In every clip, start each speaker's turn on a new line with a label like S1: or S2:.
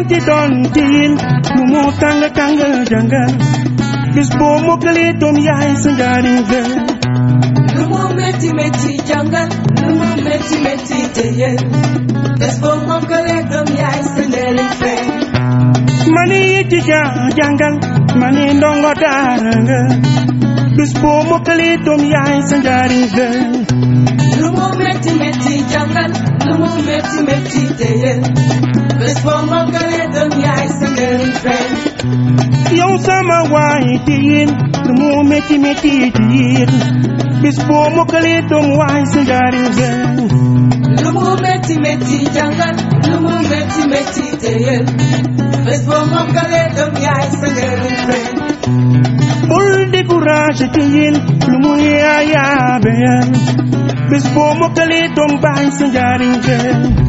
S1: manti doon diin lu mu tàng tàng jàngal bis bis boo mokkalee doom yaay sa njariñ la mani yitti jàngal mani ndongo daara nga bis boo mokkalee doom yaay sa ba ma gënee dem yaay sa girlfriend yow sama waay tiin lu mu métti métti tiin bis boo ma gënee doon waay sa girlfriend
S2: lu mu métti métti jàngat lu bis boo ma gënee doon yaay sa girlfriend
S1: bul découragé tiin lu mu yaa yaa beyel bis boo ma gënee doon baay sa girlfriend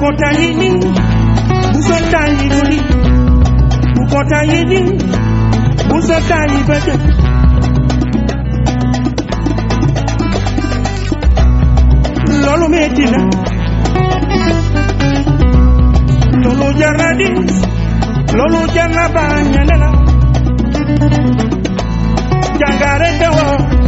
S1: Ukotayini, Busatayi Goli, Ukotayini, Busatayi Bede. Lolo Medina, Lolo Jaradis, Lolo Janabanyana, Jangaretewa.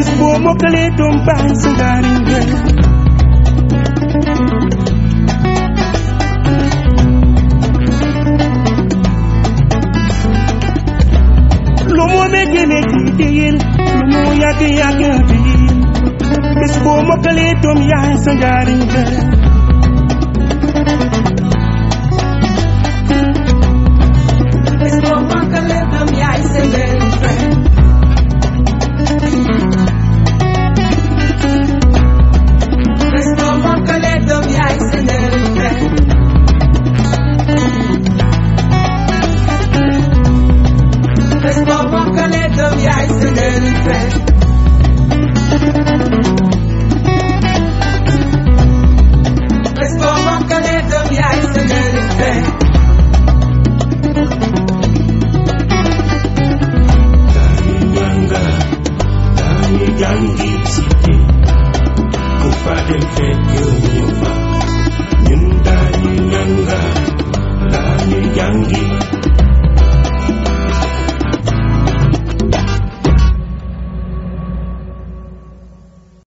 S1: Cause for more clay don't buy some darling girl. Lomo meke meke for Just don't walk a little ice and then it fell.
S2: Gangitsite, kufa dem fekyo nyofa,
S1: nyunda nyanga, la nyangi.